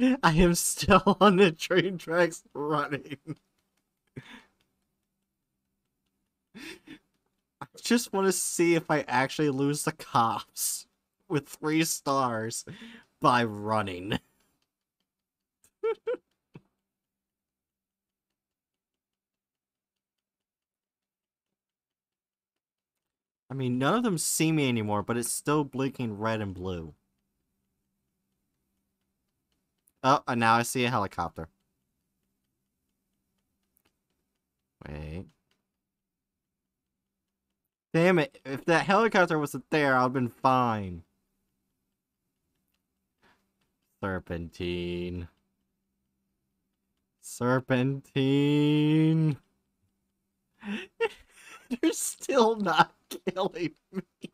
I am still on the train tracks running. I just want to see if I actually lose the cops with three stars by running. I mean, none of them see me anymore, but it's still blinking red and blue. Oh, and now I see a helicopter. Wait. Damn it. If that helicopter wasn't there, I'd have been fine. Serpentine. Serpentine. They're still not killing me.